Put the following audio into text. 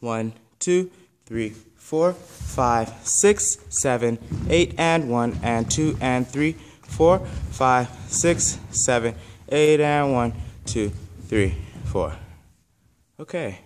One, two, three, four, five, six, seven, eight, and one, and two, and three, four, five, six, seven, eight, and one, two, three, four. Okay.